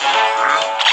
Música